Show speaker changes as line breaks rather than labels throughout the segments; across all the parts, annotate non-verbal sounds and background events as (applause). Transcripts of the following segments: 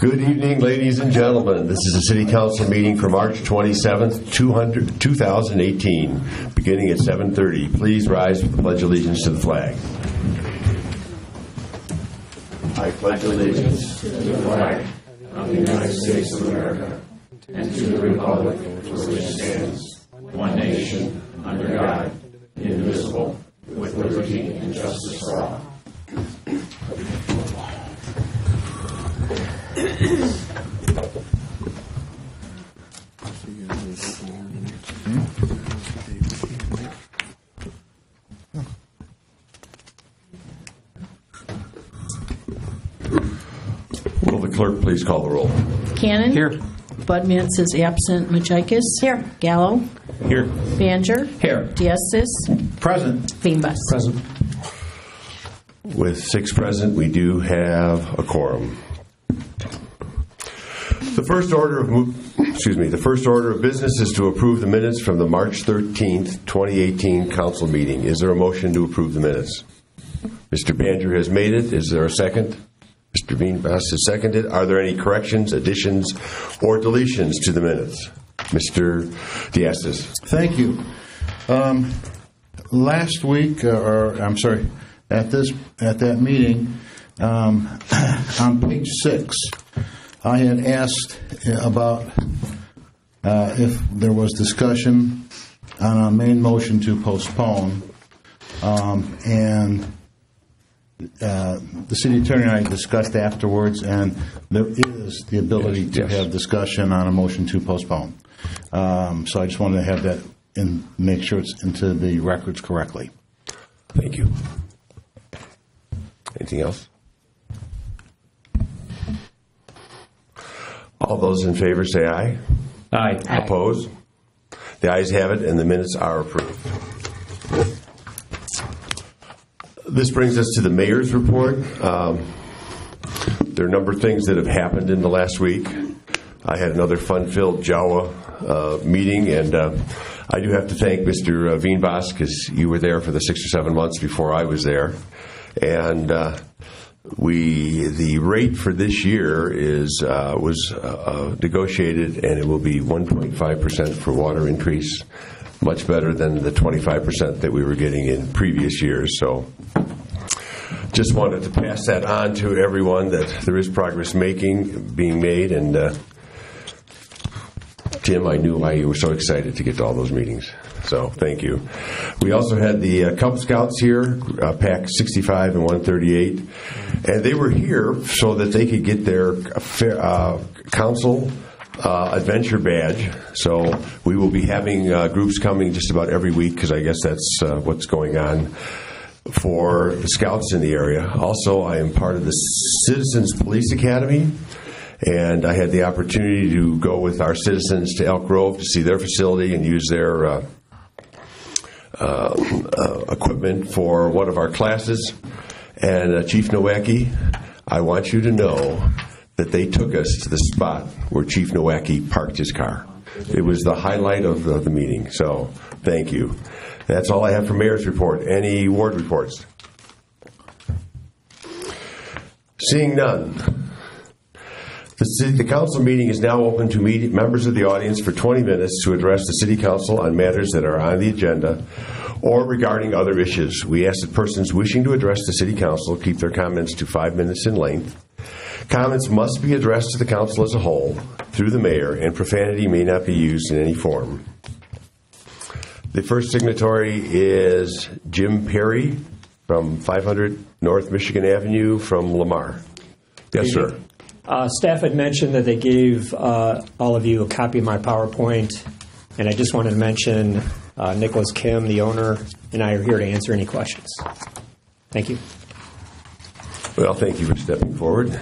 Good evening, ladies and gentlemen. This is a City Council meeting for March 27th, 200 2018, beginning at 7:30. Please rise for the pledge of allegiance to the flag. I pledge allegiance to the flag of the United States of America and to the republic for which it stands, one nation, under God, indivisible, with liberty and justice for all. Will the clerk please call the roll?
Cannon.
Here.
Bud Mintz is absent. Majikis. Here. Gallo.
Here.
Banger.
Here.
Diastis.
Present.
Veenbos.
Present.
With six present, we do have a quorum. The first order of excuse me, the first order of business is to approve the minutes from the March 13th, 2018 council meeting. Is there a motion to approve the minutes? Mr. Banger has made it. Is there a second? Mr. Veenbos has seconded. Are there any corrections, additions, or deletions to the minutes? Mr. Diastis.
Thank you. Um, last week, uh, or I'm sorry, at this at that meeting, um, (coughs) on page six, I had asked about uh, if there was discussion on a main motion to postpone, um, and uh, the city attorney and I discussed afterwards, and there is the ability to
Yes.
have discussion on a motion to postpone. Um, so I just wanted to have that and make sure it's into the records correctly.
Thank you. Anything else? All those in favor say aye.
Aye.
Oppose? The ayes have it, and the minutes are approved. This brings us to the mayor's report. Um, There are a number of things that have happened in the last week. I had another fun-filled Jawa uh, meeting, and uh, I do have to thank Mr. Veenbos, because you were there for the six or seven months before I was there. And uh, we, the rate for this year is, uh, was uh, negotiated, and it will be 1.5% for water increase, much better than the 25% that we were getting in previous years. So just wanted to pass that on to everyone that there is progress making, being made, and uh, Tim, I knew why you were so excited to get to all those meetings. So thank you. We also had the uh, Cub Scouts here, uh, Pack 65 and 138, and they were here so that they could get their uh, council uh, adventure badge. So we will be having uh, groups coming just about every week because I guess that's uh, what's going on for the scouts in the area. Also, I am part of the Citizens Police Academy, and I had the opportunity to go with our citizens to Elk Grove to see their facility and use their uh, uh, uh, equipment for one of our classes. And uh, Chief Nowacki, I want you to know that they took us to the spot where Chief Nowacki parked his car. It was the highlight of the, the meeting, so thank you. That's all I have for mayor's report. Any ward reports? Seeing none. The, city, the council meeting is now open to members of the audience for 20 minutes to address the city council on matters that are on the agenda or regarding other issues. We ask that persons wishing to address the city council keep their comments to five minutes in length. Comments must be addressed to the council as a whole through the mayor, and profanity may not be used in any form. The first signatory is Jim Perry from 500 North Michigan Avenue from Lamar. Yes, sir.
Uh, staff had mentioned that they gave uh, all of you a copy of my PowerPoint, and I just wanted to mention uh, Nicholas Kim, the owner, and I are here to answer any questions. Thank you.
Well, thank you for stepping forward.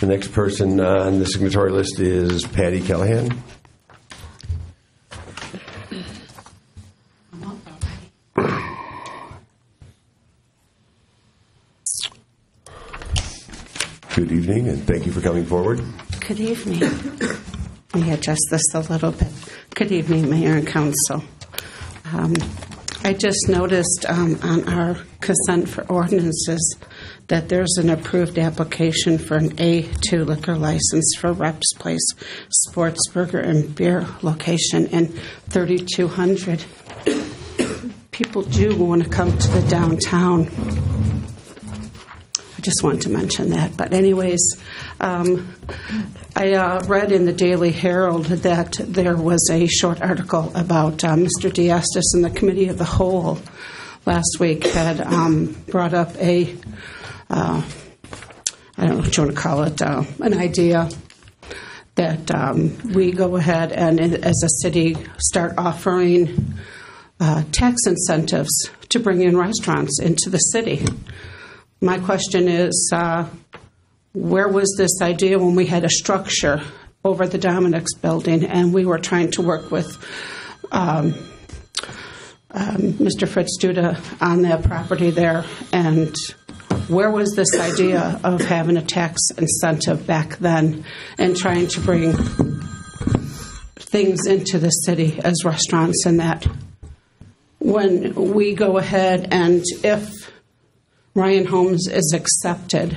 The next person on the signatory list is Patty Callahan. Good evening, and thank you for coming forward.
Good evening. Let me adjust this a little bit. Good evening, Mayor and Council. Um, I just noticed um, on our consent for ordinances that there's an approved application for an A2 liquor license for Reps Place Sports Burger and Beer location in 3200. People do want to come to the downtown. Just wanted to mention that. But, anyways, um, I uh, read in the Daily Herald that there was a short article about uh, Mr. Diastis and the Committee of the Whole last week had um, brought up a, uh, I don't know what you want to call it, uh, an idea that um, we go ahead and, as a city, start offering uh, tax incentives to bring in restaurants into the city. My question is, uh, where was this idea when we had a structure over the Dominick's building and we were trying to work with um, um, Mr. Fritz Duda on that property there? And where was this idea of having a tax incentive back then and trying to bring things into the city as restaurants and that? When we go ahead and if Ryan Homes is accepted,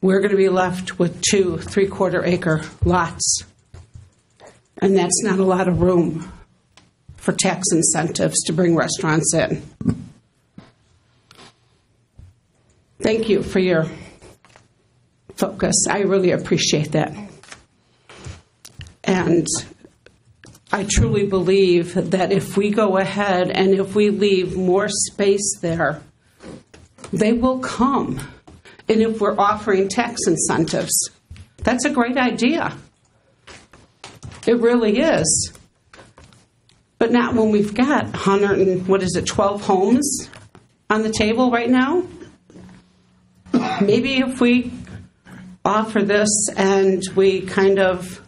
we're going to be left with two three quarter acre lots. And that's not a lot of room for tax incentives to bring restaurants in. Thank you for your focus. I really appreciate that. And I truly believe that if we go ahead and if we leave more space there, they will come. And if we're offering tax incentives, that's a great idea. It really is. But not when we've got 100 and what is it, 12 homes on the table right now? Maybe if we offer this and we kind of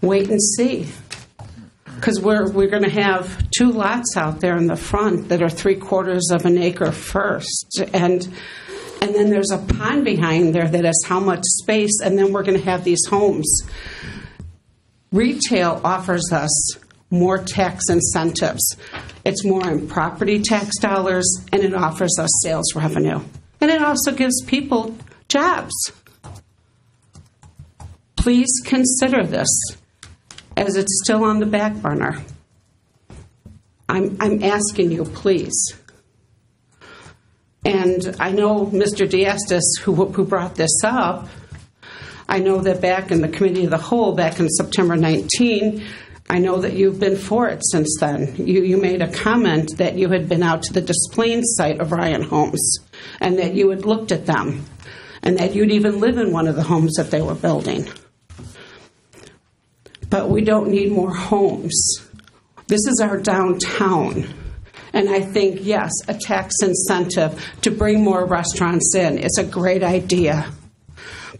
wait and see. Because we're, we're going to have two lots out there in the front that are three quarters of an acre first. And, and then there's a pond behind there that has how much space, and then we're going to have these homes. Retail offers us more tax incentives. It's more in property tax dollars, and it offers us sales revenue. And it also gives people jobs. Please consider this as it's still on the back burner. I'm, I'm asking you, please. And I know Mr. Diastis, who, who brought this up, I know that back in the Committee of the Whole, back in September 19, I know that you've been for it since then. You, you made a comment that you had been out to the displaying site of Ryan Homes and that you had looked at them and that you'd even live in one of the homes that they were building. But we don't need more homes. This is our downtown. And I think, yes, a tax incentive to bring more restaurants in is a great idea.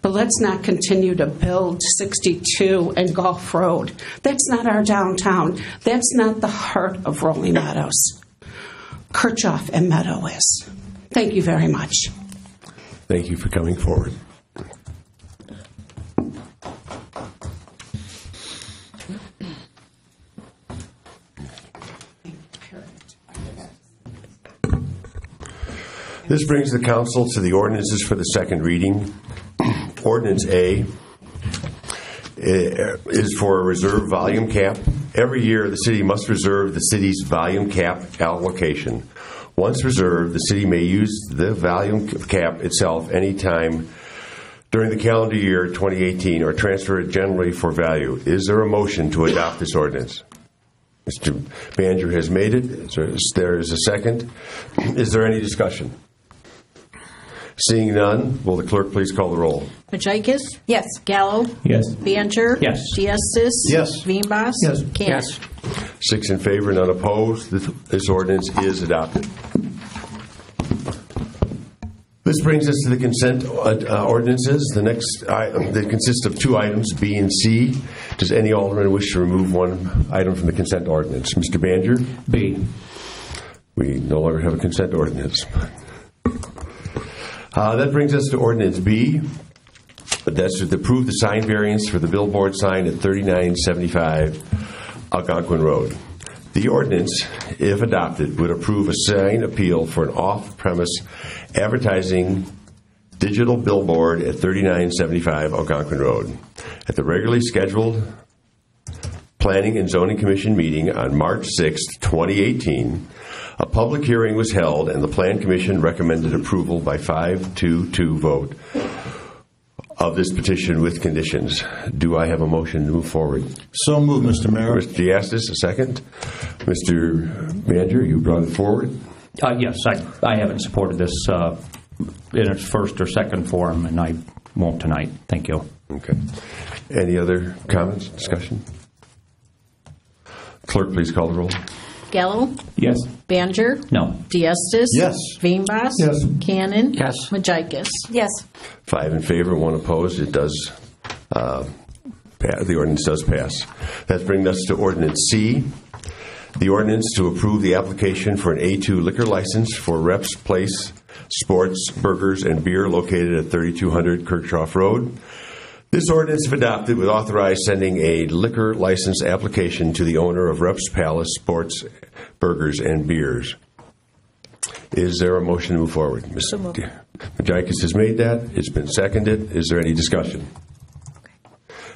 But let's not continue to build 62 and Golf Road. That's not our downtown. That's not the heart of Rolling Meadows. Kirchhoff and Meadow is. Thank you very much.
Thank you for coming forward. This brings the council to the ordinances for the second reading. (clears throat) Ordinance A eh, is for a reserve volume cap. Every year, the city must reserve the city's volume cap allocation. Once reserved, the city may use the volume cap itself anytime during the calendar year 2018 or transfer it generally for value. Is there a motion to adopt this ordinance? Mr. Banger has made it. There is a second. (clears throat) Is there any discussion? Seeing none, will the clerk please call the roll?
Majikis?
Yes.
Gallo?
Yes.
Banger?
Yes.
Diastis?
Yes.
Veenbos?
Yes.
Camp?
Yes.
Six in favor, none opposed. This- This ordinance is adopted. This brings us to the consent uh, uh, ordinances. The next, i- they consist of two items, B and C. Does any alderman wish to remove one item from the consent ordinance? Mr. Banger?
B.
We no longer have a consent ordinance. Uh, That brings us to ordinance B. That's to approve the sign variance for the billboard sign at 3975 Algonquin Road. The ordinance, if adopted, would approve a sign appeal for an off-premise advertising digital billboard at 3975 Algonquin Road. At the regularly scheduled Planning and Zoning Commission meeting on March 6, 2018, a public hearing was held and the Plan Commission recommended approval by 5-2-2 vote of this petition with conditions. Do I have a motion to move forward?
So moved, Mr. Mayor.
Mr. Diastis, a second. Mr. Manager, you brought it forward.
Uh, Yes, I I haven't supported this uh, in its first or second form, and I won't tonight. Thank you.
Okay. Any other comments, discussion? Clerk, please call the roll.
Gallo.
Yes.
Banger.
No.
Diastis?
Yes.
Veenbos.
Yes.
Cannon.
Yes.
Majikis.
Yes.
Five in favor, one opposed. It does, uh, pa- the ordinance does pass. That brings us to ordinance C. The ordinance to approve the application for an A2 liquor license for Reps Place Sports, Burgers, and Beer located at 3200 Kirchhoff Road. This ordinance, if adopted, would authorize sending a liquor license application to the owner of Reps Place Sports, Burgers, and Beers. Is there a motion to move forward? Mr. Majikis has made that. It's been seconded. Is there any discussion?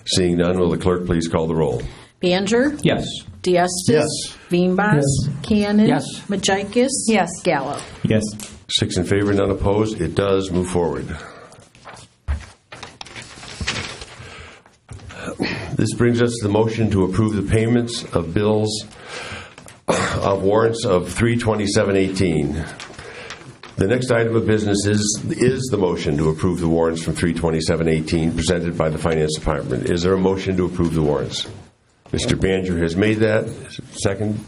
Seeing none, will the clerk please call the roll?
Banger.
Yes.
Diastis.
Yes.
Veenbos. Cannon.
Yes.
Majikis.
Yes.
Gallo.
Yes.
Six in favor, none opposed. It does move forward. This brings us to the motion to approve the payments of bills of warrants of 32718. The next item of business is, is the motion to approve the warrants from 32718 presented by the Finance Department. Is there a motion to approve the warrants? Mr. Banger has made that. Second?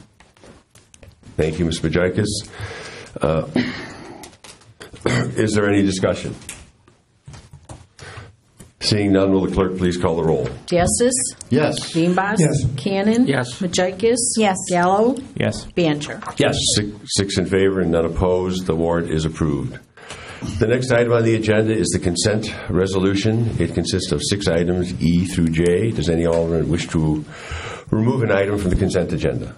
Thank you, Ms. Majikis. Uh, (coughs) Is there any discussion? Seeing none, will the clerk please call the roll?
Diastis.
Yes.
Veenbos. Cannon.
Yes.
Majikis.
Yes.
Gallo.
Yes.
Banger.
Yes.
Six six in favor and none opposed. The warrant is approved. The next item on the agenda is the consent resolution. It consists of six items, E through J. Does any alderman wish to remove an item from the consent agenda?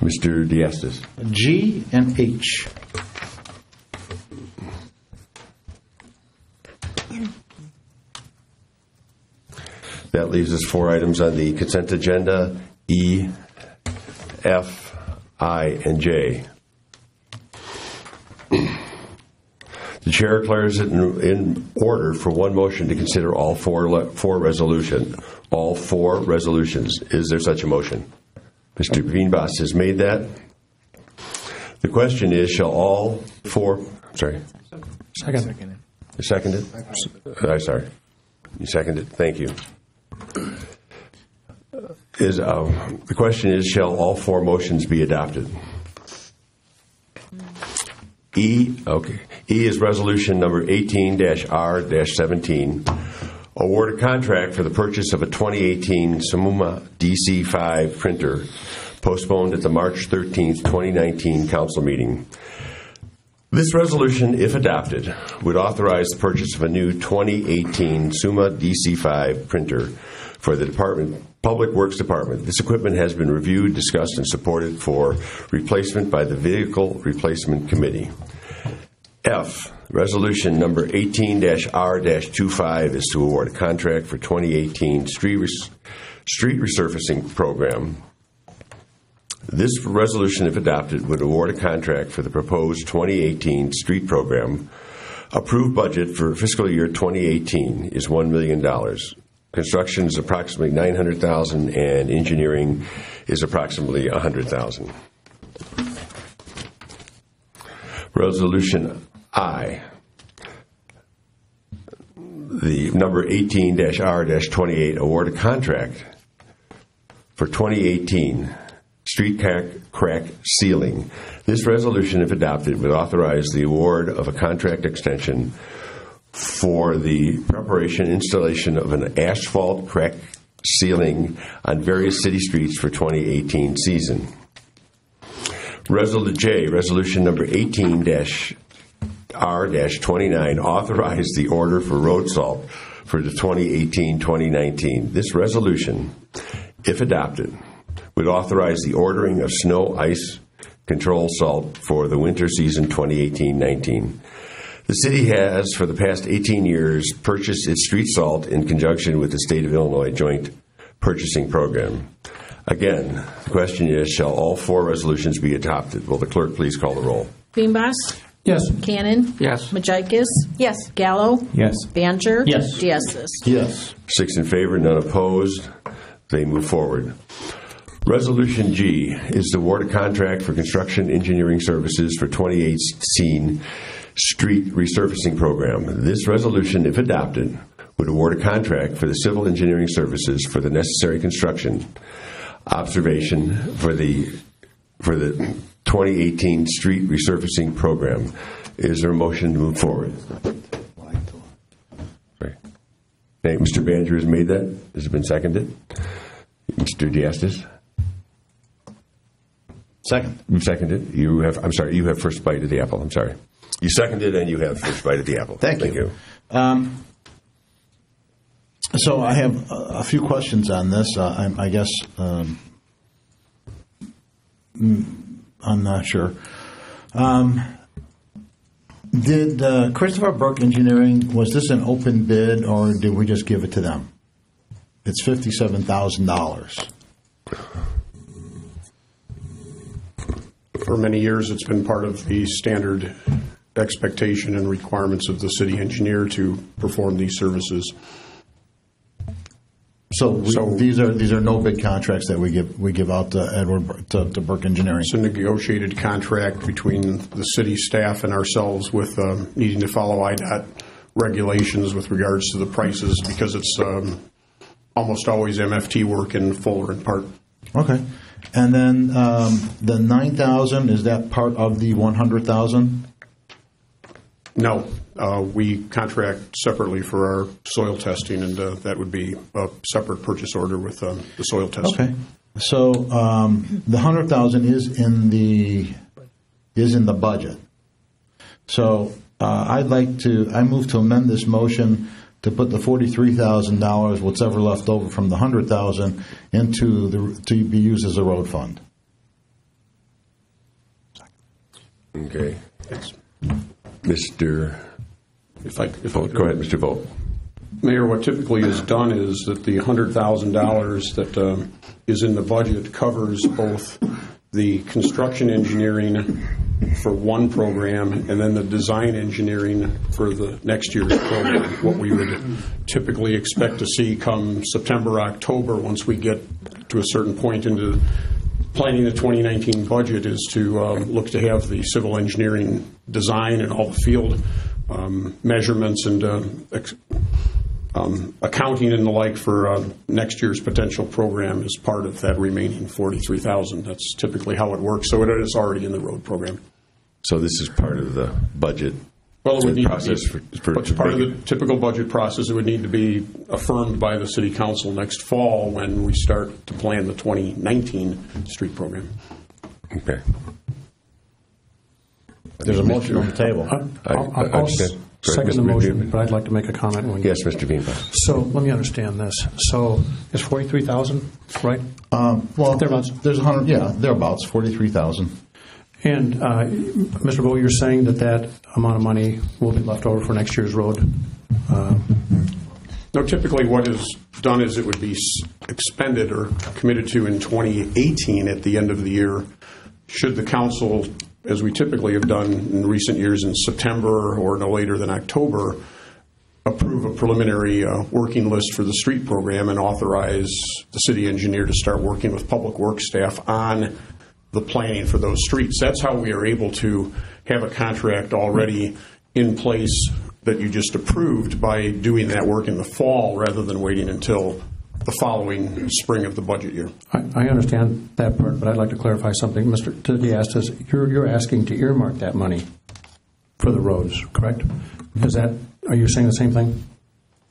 Mr. Diastis.
G and H.
That leaves us four items on the consent agenda, E, F, I, and J. The chair declares it in- in order for one motion to consider all four, le- four resolution, all four resolutions. Is there such a motion? Mr. Veenbos has made that. The question is, shall all four, sorry,
Second.
you seconded? I'm sorry. You seconded, thank you. Is, uh, the question is, shall all four motions be adopted? E, okay. E is resolution number 18-R-17. Award a contract for the purchase of a 2018 Summa DC-5 printer postponed at the March 13th, 2019 council meeting. This resolution, if adopted, would authorize the purchase of a new 2018 Summa DC-5 printer for the Department, Public Works Department. This equipment has been reviewed, discussed, and supported for replacement by the Vehicle Replacement Committee. F, resolution number 18-R-25 is to award a contract for 2018 street res- street resurfacing program this resolution, if adopted, would award a contract for the proposed 2018 street program. Approved budget for fiscal year 2018 is $1 million. Construction is approximately 900000 and engineering is approximately 100000 Resolution I, the number 18-R-28, award a contract for 2018 street crack, sealing. This resolution, if adopted, would authorize the award of a contract extension for the preparation installation of an asphalt crack sealing on various city streets for 2018 season. Resolution J, resolution number 18 R-29 authorized the order for road salt for the 2018-2019. This resolution, if adopted, would authorize the ordering of snow, ice, control salt for the winter season 2018-19. The city has, for the past 18 years, purchased its street salt in conjunction with the State of Illinois Joint Purchasing Program. Again, the question is, shall all four resolutions be adopted? Will the clerk please call the roll?
Veenbos?
Yes.
Cannon?
Yes.
Majikis?
Yes.
Gallo?
Yes.
Banger?
Yes.
Diastis?
Yes.
Six in favor, none opposed. They move forward. Resolution G is to award a contract for construction engineering services for 2018 street resurfacing program. This resolution, if adopted, would award a contract for the civil engineering services for the necessary construction observation for the for the 2018 street resurfacing program. Is there a motion to move forward? Right. Mr. Banger has made that. Has it been seconded? Mr. Diastis?
Second.
You seconded? You have, I'm sorry, you have first bite of the apple. I'm sorry. You seconded and you have first bite of the apple.
Thank you. Um, So I have a few questions on this. Uh, I'm- I guess um, mm, I'm not sure. Um, Did uh, Christopher Burke Engineering, was this an open bid or did we just give it to them? It's $57,000.
For many years, it's been part of the standard expectation and requirements of the city engineer to perform these services.
So we-
So-
these are these are no bid contracts that we give we give out to Edward Bur- to, to Burke Engineering.
It's a negotiated contract between the city staff and ourselves with um, needing to follow IDOT regulations with regards to the prices because it's um, almost always MFT work in full or in part.
Okay. And then um, the 9,000, is that part of the 100,000?
No, uh, we contract separately for our soil testing, and uh, that would be a separate purchase order with um, the soil testing.
Okay. So um, the 100,000 is in the is in the budget. So uh, I'd like to I move to amend this motion to put the $43,000 whatever left over from the 100,000 into the to be used as a road fund.
Okay.
Thanks.
Mr.
If I, if I
go ahead, Mr. Vogt.
Mayor, what typically is done is that the $100,000 that um, is in the budget covers both the construction engineering for one program and then the design engineering for the next year's program. What we would typically expect to see come September, October, once we get to a certain point into planning the 2019 budget is to um, look to have the civil engineering design and all the field um, measurements and uh, ex- um, accounting and the like for uh, next year's potential program is part of that remaining 43,000. That's typically how it works. So it is already in the road program.
So this is part of the budget
Well, it would need to
process
be,
for, for,
it's part of the typical budget process. It would need to be affirmed by the city council next fall when we start to plan the 2019 street program.
Okay.
There's a motion on the table.
I-
I'll
I
I'll
understand.
Second the
Mr.
motion,
McDavid.
but I'd like to make a comment. when-
Yes, Mr. Beanpot.
So let me understand this. So it's 43,000, right?
Um, well,
Thereabouts.
There's a hundred, yeah, thereabouts, forty-three thousand.
And uh, Mr. Bo, you're saying that that amount of money will be left over for next year's road? uh,
No, typically what is done is it would be s- expended or committed to in 2018 at the end of the year. Should the council, as we typically have done in recent years in September or no later than October, approve a preliminary uh, working list for the street program and authorize the city engineer to start working with public works staff on the planning for those streets. That's how we are able to have a contract already in place that you just approved by doing that work in the fall rather than waiting until the following spring of the budget year.
I I understand that part, but I'd like to clarify something. Mr. Diastis, you're you're asking to earmark that money for the roads, correct? Is that, are you saying the same thing?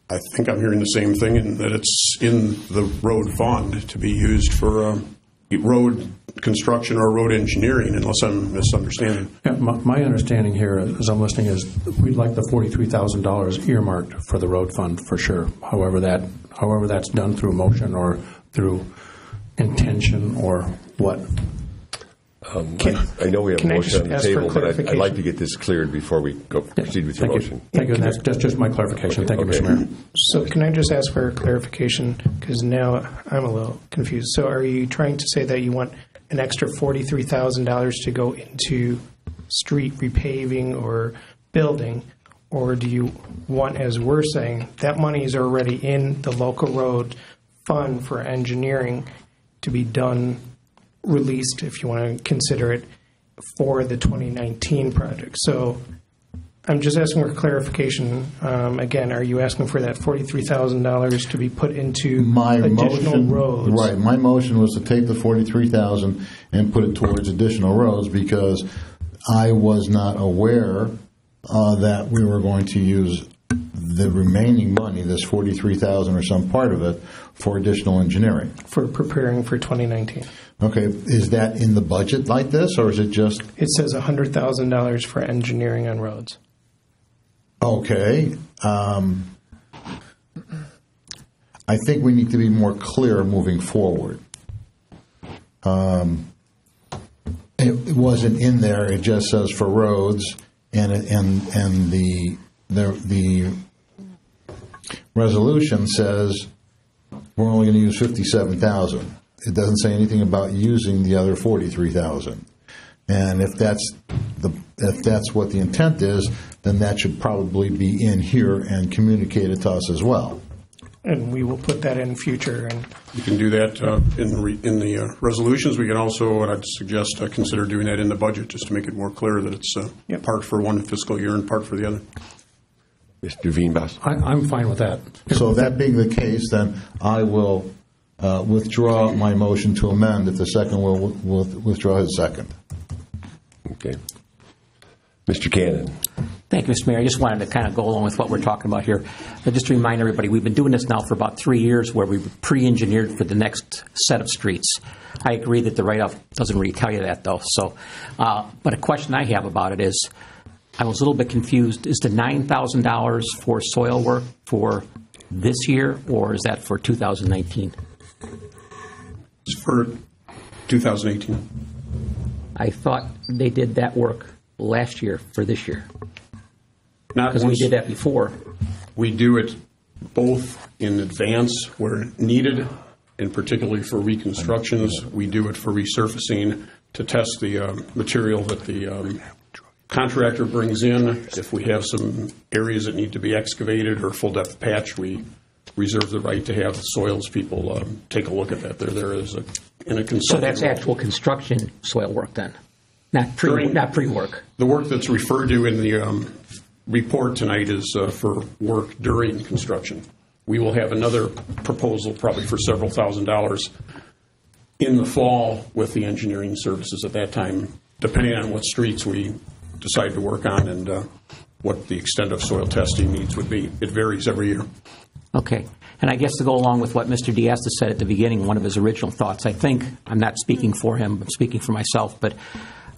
I think I'm hearing the same thing and that it's in the road fund to be used for um, road construction or road engineering, unless I'm misunderstanding.
Yeah, my, my understanding here, as I'm listening, is we'd like the forty-three thousand dollars earmarked for the road fund for sure. However that, however that's done through motion or through intention or what?
Um, I know we have a
Can I
motion
just
on the
ask for
table, but I'd- I'd like to get this cleared before we go proceed with your
Thank you.
motion.
Thank you. And that's, that's just my clarification. Thank you, Mr.
Okay.
Mayor.
So can I just ask for clarification? Because now I'm a little confused. So are you trying to say that you want an extra $43,000 to go into street repaving or building? Or do you want, as we're saying, that money is already in the local road fund for engineering to be done, released, if you want to consider it, for the 2019 project? So I'm just asking for clarification. Um, Again, are you asking for that $43,000 to be put into
My
additional
motion,
roads?
right, my motion was to take the 43,000 and put it towards additional roads because I was not aware uh, that we were going to use the remaining money, this 43,000 or some part of it, for additional engineering.
For preparing for 2019.
Okay, is that in the budget like this, or is it just,
It says $100,000 for engineering on roads.
okay? um, I think we need to be more clear moving forward. Um, It it wasn't in there, it just says for roads, and, it- and, and the, the, the resolution says we're only going to use 57,000. It doesn't say anything about using the other 43,000. And if that's the, if that's what the intent is, then that should probably be in here and communicated to us as well.
And we will put that in future. And
You can do that uh, in the re- in the uh, resolutions. We can also, what I'd suggest, uh, consider doing that in the budget, just to make it more clear that it's uh,
Yep.
part for one fiscal year and part for the other.
Mr. Veenbos?
I, I'm fine with that.
So that being the case, then I will uh, withdraw my motion to amend if the second will will withdraw his second.
Okay. Mr. Cannon?
Thank you, Mr. Mayor. I just wanted to kind of go along with what we're talking about here. Uh, Just to remind everybody, we've been doing this now for about three years where we've pre-engineered for the next set of streets. I agree that the write-off doesn't really tell you that, though. So, uh, but a question I have about it is, I was a little bit confused. Is the $9,000 for soil work for this year, or is that for 2019?
For 2018.
I thought they did that work last year for this year,
Not
because we did that before.
We do it both in advance where needed, and particularly for reconstructions. We do it for resurfacing to test the um, material that the um, contractor brings in. If we have some areas that need to be excavated or full-depth patch, we reserve the right to have soils people um, take a look at that. They're there as a, in a
So that's actual construction soil work then, not pre,
During-
not pre-work.
The work that's referred to in the um, report tonight is uh, for work during construction. We will have another proposal, probably for several thousand dollars, in the fall with the engineering services at that time, depending on what streets we decide to work on and uh, what the extent of soil testing needs would be. It varies every year.
Okay. And I guess to go along with what Mr. Diasta said at the beginning, one of his original thoughts, I think, I'm not speaking for him, I'm speaking for myself, but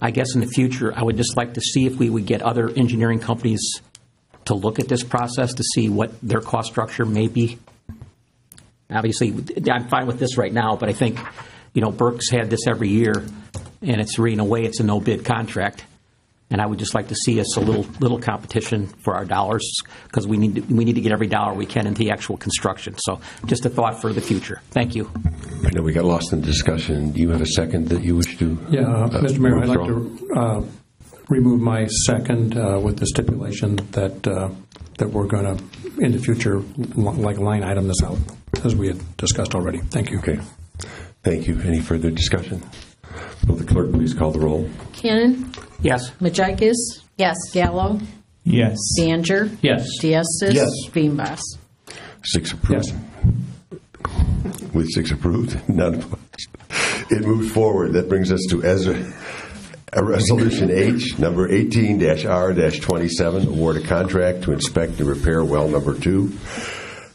I guess in the future, I would just like to see if we would get other engineering companies to look at this process to see what their cost structure may be. Obviously, I'm fine with this right now, but I think, you know, Burke's had this every year, and it's, in a way, it's a no-bid contract. And I would just like to see us a little, little competition for our dollars, because we need, to- we need to get every dollar we can into the actual construction. So just a thought for the future. Thank you.
I know we got lost in discussion. Do you have a second that you wish to?
Yeah, uh,
uh,
Mr. Mayor, I'd like to uh, remove my second uh, with the stipulation that, uh, that we're going to, in the future, like line item this out, as we had discussed already. Thank you.
Okay. Thank you. Any further discussion? Will the clerk please call the roll?
Cannon?
Yes.
Majikis?
Yes.
Gallo?
Yes.
Banger?
Yes.
Diastis?
Yes.
Veenbos?
Six approved.
Yes.
With six approved, (laughs) none opposed. It moves forward. That brings us to Ezra, uh, Resolution H, number 18-R-27, award a contract to inspect and repair well number two.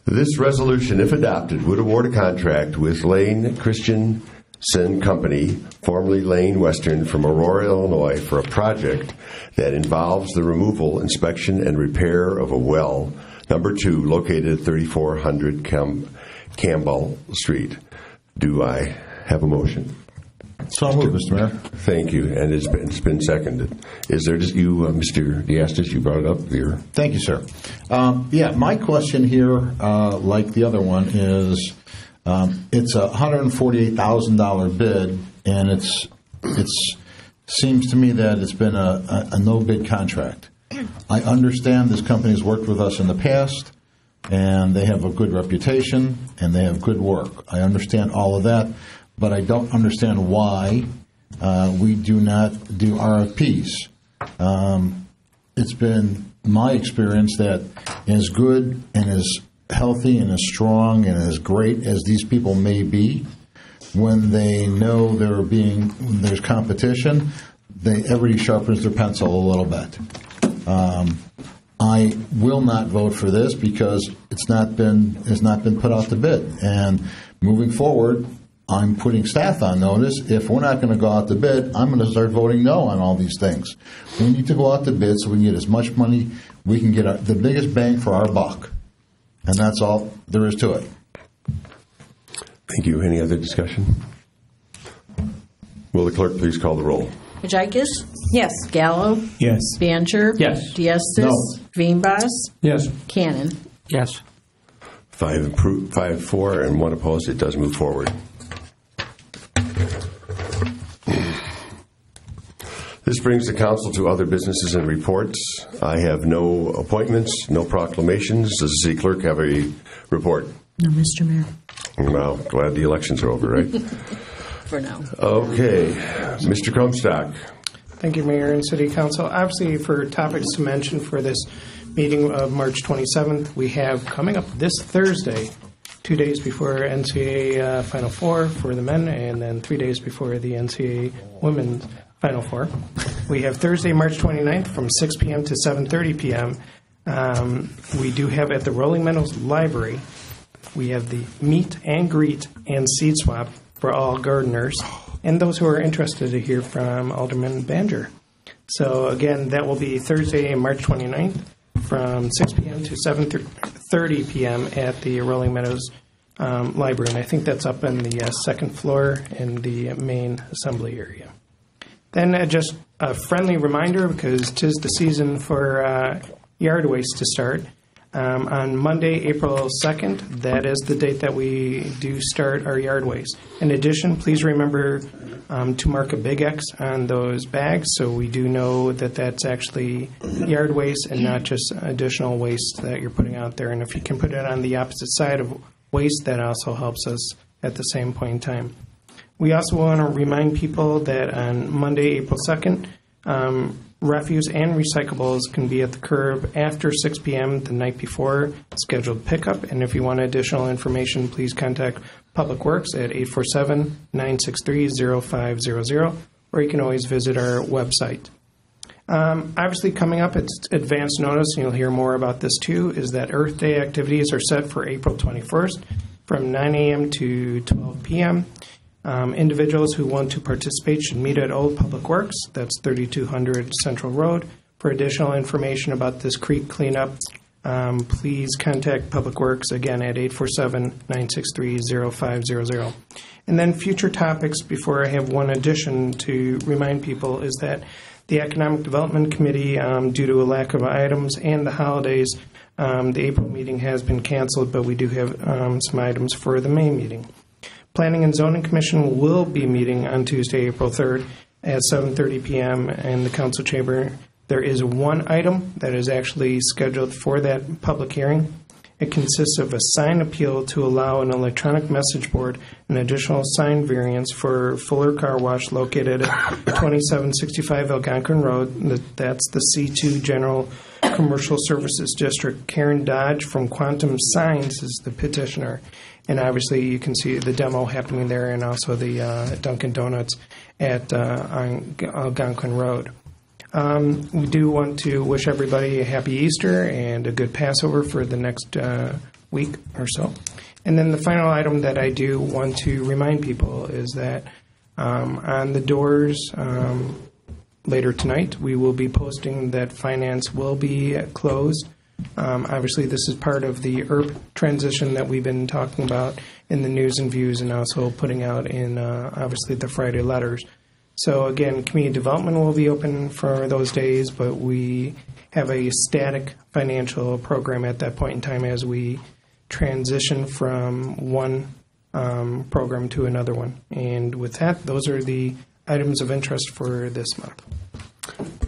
This resolution, if adopted, would award a contract with Layne Christensen Company, formerly Layne Western, from Aurora, Illinois, for a project that involves the removal, inspection, and repair of a well, number two, located at 3400 Cam- Campbell Street. Do I have a motion?
So moved, Mr. Mayor.
Thank you, and it's been, it's been seconded. Is there, just you, uh, Mr. Diastis, you brought it up, your,
Thank you, sir. Um, yeah, my question here, uh, like the other one, is um, it's a $148,000 bid, and it's it's seems to me that it's been a, a, a no bid contract. I understand this company has worked with us in the past, and they have a good reputation, and they have good work. I understand all of that, but I don't understand why uh, we do not do RFPs. Um, it's been my experience that as good and as healthy and as strong and as great as these people may be, when they know they're being there's competition, they everybody sharpens their pencil a little bit. Um, I will not vote for this because it's not been it's not been put out to bid. And moving forward, I'm putting staff on notice. If we're not going to go out to bid, I'm going to start voting no on all these things. We need to go out to bid so we can get as much money we can get our, the biggest bang for our buck, and that's all there is to it.
thank you. Any other discussion? Will the clerk please call the roll?
Majikis?
Yes.
Gallo?
Yes.
Banger?
Yes.
Diastis?
No.
Veenbos?
Yes.
Cannon?
Yes.
Five, appro- five, four, and one opposed. It does move forward. This brings the council to other businesses and reports. I have no appointments, no proclamations. Does the city clerk have a report?
No, Mr. Mayor.
Well, glad the elections are over, right? (laughs)
For now.
Okay, Mr. Krumstok.
Thank you, Mayor and City Council. Obviously, for topics to mention for this meeting of March 27th, we have coming up this Thursday, two days before NCAA uh, Final Four for the men, and then three days before the NCAA Women's Final Four. We have Thursday, March 29th, from 6 p.m. to 7:30 p.m. Um, we do have at the Rolling Meadows Library. We have the meet and greet and seed swap for all gardeners and those who are interested to hear from Alderman Banger. So again, that will be Thursday, March 29th from 6 p.m. to 7:30 p.m. at the Rolling Meadows um, Library, and I think that's up on the uh, second floor in the main assembly area. Then uh, just a friendly reminder, because tis the season for uh, yard waste to start. Um, on Monday, April 2nd, that is the date that we do start our yard waste. In addition, please remember um, to mark a big X on those bags so we do know that that's actually yard waste and not just additional waste that you're putting out there. And if you can put it on the opposite side of waste, that also helps us at the same point in time. We also want to remind people that on Monday, April 2nd, um, refuse and recyclables can be at the curb after 6 p.m. the night before scheduled pickup. And if you want additional information, please contact Public Works at 847 963 0500, or you can always visit our website. Um, obviously, coming up, it's advance notice, and you'll hear more about this too, is that Earth Day activities are set for April 21st from 9 a.m. to 12 p.m. Um, individuals who want to participate should meet at Old Public Works, that's 3200 Central Road. For additional information about this creek cleanup, um, please contact Public Works again at 847 963 0500. And then future topics, before I have one addition to remind people, is that the Economic Development Committee, um, due to a lack of items and the holidays, um, the April meeting has been canceled, but we do have um, some items for the May meeting. Planning and Zoning Commission will be meeting on Tuesday, April 3rd at 7:30 p.m. in the council chamber. There is one item that is actually scheduled for that public hearing. It consists of a sign appeal to allow an electronic message board an additional sign variance for Fuller Car Wash located at 2765 Algonquin Road. That- That's the C2 General Commercial Services District. Karen Dodge from Quantum Signs is the petitioner. And obviously, you can see the demo happening there and also the uh, Dunkin' Donuts at uh, on Algonquin Road. Um, we do want to wish everybody a happy Easter and a good Passover for the next uh, week or so. And then the final item that I do want to remind people is that um, on the doors um, later tonight, we will be posting that finance will be closed Um, obviously, this is part of the ERP transition that we've been talking about in the news and views, and also putting out in uh, obviously the Friday letters. So again, community development will be open for those days, but we have a static financial program at that point in time as we transition from one um, program to another one. And with that, those are the items of interest for this month.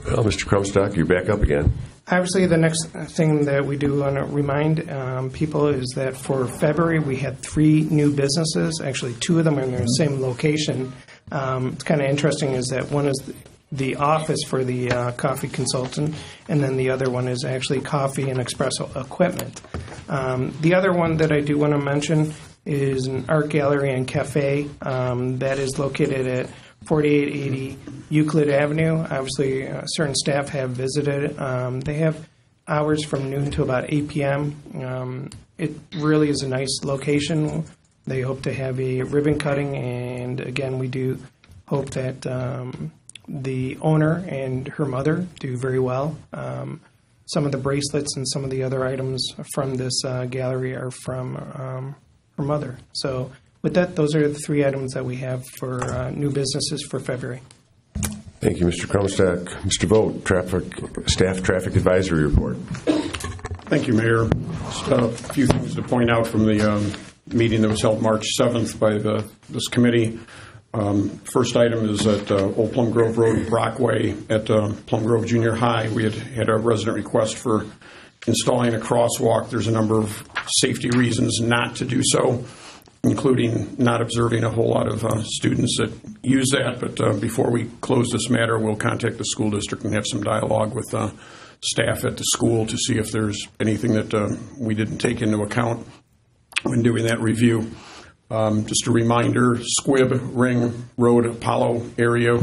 Well, Mr. Krumstok, you're back up again.
Obviously, the next thing that we do want to remind um, people is that for February, we had three new businesses. Actually, two of them are in the same location. Um, it's kind of interesting is that one is the office for the uh, coffee consultant, and then the other one is actually coffee and espresso equipment. Um, the other one that I do want to mention is an art gallery and cafe um, that is located at 4880 Euclid Avenue. Obviously, uh, certain staff have visited. Um, they have hours from noon to about 8 p.m. Um, it really is a nice location. They hope to have a ribbon cutting, and again, we do hope that um, the owner and her mother do very well. Um, some of the bracelets and some of the other items from this uh, gallery are from um, her mother. So, with that, those are the three items that we have for uh, new businesses for February.
Thank you, Mr. Krumstok. Mr. Vogt, traffic, staff traffic advisory report.
Thank you, Mayor. Just a few things to point out from the um, meeting that was held March 7th by the, this committee. Um, First item is at uh, Old Plum Grove Road, Brockway, at uh, Plum Grove Junior High. We had had a resident request for installing a crosswalk. There's a number of safety reasons not to do so, including not observing a whole lot of uh, students that use that. But uh, before we close this matter, we'll contact the school district and have some dialogue with uh, staff at the school to see if there's anything that uh, we didn't take into account when doing that review. Um, Just a reminder, Squib, Ring Road, Apollo area,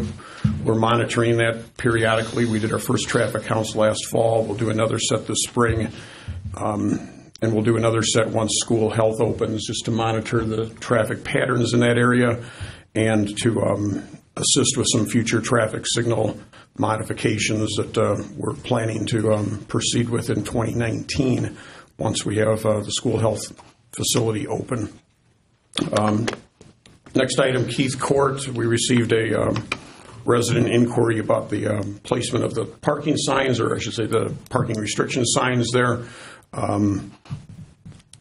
we're monitoring that periodically. We did our first traffic counts last fall. We'll do another set this spring. Um, And we'll do another set once school health opens, just to monitor the traffic patterns in that area and to um, assist with some future traffic signal modifications that uh, we're planning to um, proceed with in 2019, once we have uh, the school health facility open. Um, Next item, Keith Court. We received a um, resident inquiry about the um, placement of the parking signs, or I should say the parking restriction signs there. Um,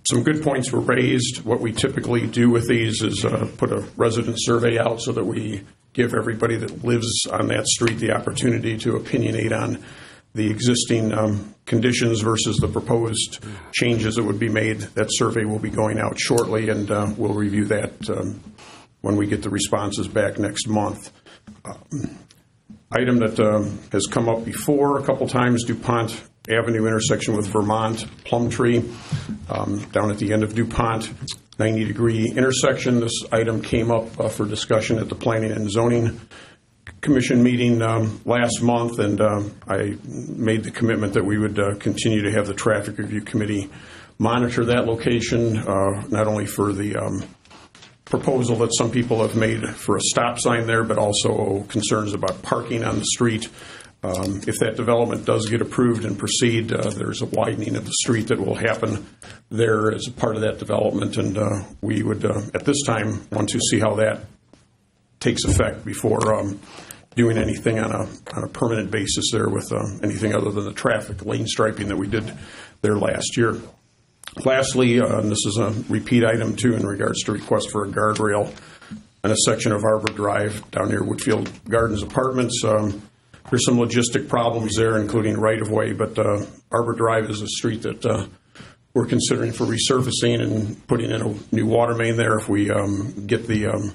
Some good points were raised. What we typically do with these is uh, put a resident survey out so that we give everybody that lives on that street the opportunity to opinionate on the existing um, conditions versus the proposed changes that would be made. That survey will be going out shortly, and uh, we'll review that um, when we get the responses back next month. Um, Item that um, has come up before a couple times, DuPont Avenue intersection with Vermont Plumtree, um, down at the end of DuPont, 90-degree intersection. This item came up uh, for discussion at the Planning and Zoning Commission meeting um, last month, and um, I made the commitment that we would uh, continue to have the Traffic Review Committee monitor that location, uh, not only for the um, proposal that some people have made for a stop sign there, but also concerns about parking on the street. Um, If that development does get approved and proceed, uh, there's a widening of the street that will happen there as a part of that development, and uh, we would, uh, at this time, want to see how that takes effect before um, doing anything on a, on a permanent basis there with um, anything other than the traffic lane striping that we did there last year. Lastly, uh, and this is a repeat item too in regards to request for a guardrail on a section of Arbor Drive down near Woodfield Gardens Apartments. Um, There's some logistic problems there, including right-of-way, but uh, Arbor Drive is a street that uh, we're considering for resurfacing and putting in a new water main there if we um, get the um,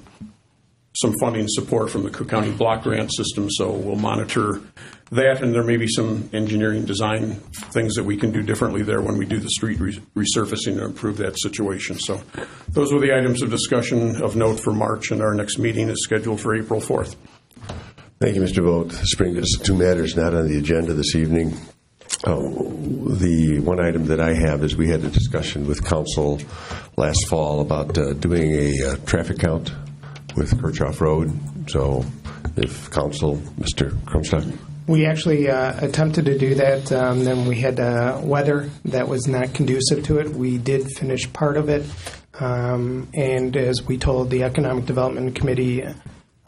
some funding support from the Cook County Block Grant System, so we'll monitor that, and there may be some engineering design things that we can do differently there when we do the street re- resurfacing to improve that situation. So those were the items of discussion of note for March, and our next meeting is scheduled for April 4th.
Thank you, Mr. Vogt. This brings us two matters not on the agenda this evening. Oh, The one item that I have is we had a discussion with council last fall about uh, doing a uh, traffic count with Kirchhoff Road. So if council, Mr. Krumstok?
We actually uh, attempted to do that, um, then we had uh, weather that was not conducive to it. We did finish part of it, um, and as we told the Economic Development Committee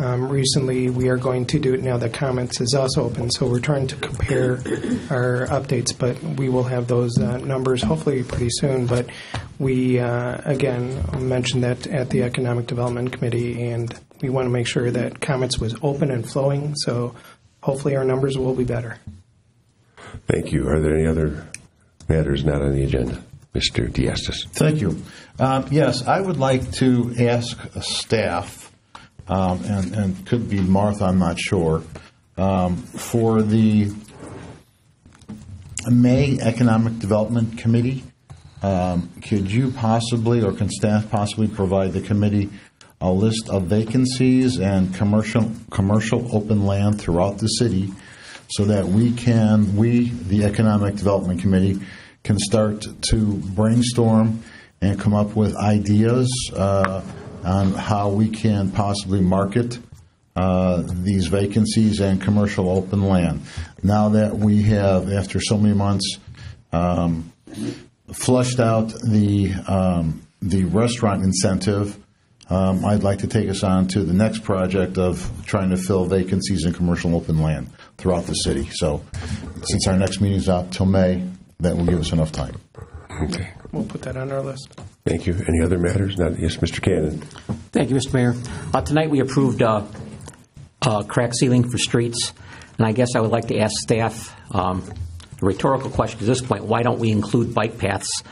um, recently, we are going to do it now that comments is also open. So we're trying to compare our updates, but we will have those uh, numbers hopefully pretty soon. But we, uh, again, mentioned that at the Economic Development Committee, and we want to make sure that comments was open and flowing. So hopefully our numbers will be better.
Thank you. Are there any other matters not on the agenda? Mr. Diastis.
Thank you. Um, Yes, I would like to ask staff, um, and and could be Martha, I'm not sure, um, for the May Economic Development Committee, um, could you possibly, or can staff possibly provide the committee a list of vacancies and commercial, commercial open land throughout the city so that we can, we, the Economic Development Committee, can start to brainstorm and come up with ideas uh, on how we can possibly market uh, these vacancies and commercial open land. Now that we have, after so many months, um, flushed out the um, the restaurant incentive, um, I'd like to take us on to the next project of trying to fill vacancies in commercial open land throughout the city. So, since our next meeting is out till May, that will give us enough time.
Okay.
We'll put that on our list.
Thank you. Any other matters? Not, yes, Mr. Cannon.
Thank you, Mr. Mayor. Uh, Tonight, we approved uh, uh, crack sealing for streets, and I guess I would like to ask staff um, a rhetorical question at this point, why don't we include bike paths?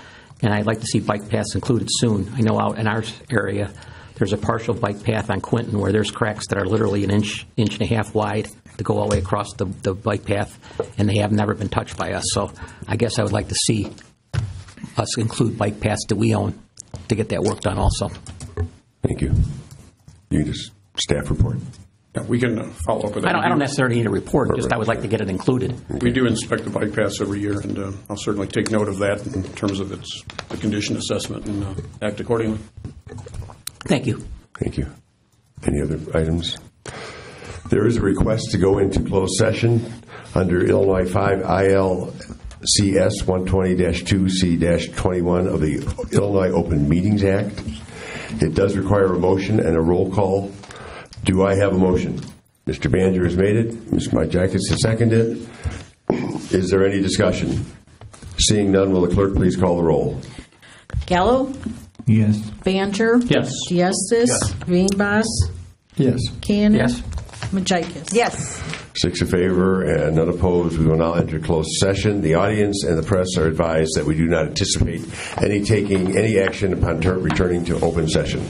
And I'd like to see bike paths included soon. I know out in our area, there's a partial bike path on Quinton where there's cracks that are literally an inch, inch and a half wide to go all the way across the, the bike path, and they have never been touched by us. So I guess I would like to see us include bike paths that we own to get that work done also.
Thank you. You just staff report.
Yeah, we can uh, follow up with that.
I don't, I don't necessarily need a report, just I would like to get it included.
We do inspect the bike paths every year, and uh, I'll certainly take note of that in terms of its the condition assessment and uh, act accordingly.
Thank you.
Thank you. Any other items? There is a request to go into closed session under Illinois 5 ILCS 120-2C-21 of the Illinois Open Meetings Act. It does require a motion and a roll call. Do I have a motion? Mr. Banger has made it. Mr. Ms. Majikis has seconded it. Is there any discussion? Seeing none, will the clerk please call the roll?
Gallo?
Yes.
Banger?
Yes.
Diastis? Veenbos?
Yes.
Cannon?
Yes.
Majikis?
Yes.
Six in favor and none opposed. We will now enter closed session. The audience and the press are advised that we do not anticipate any taking any action upon ter- returning to open session.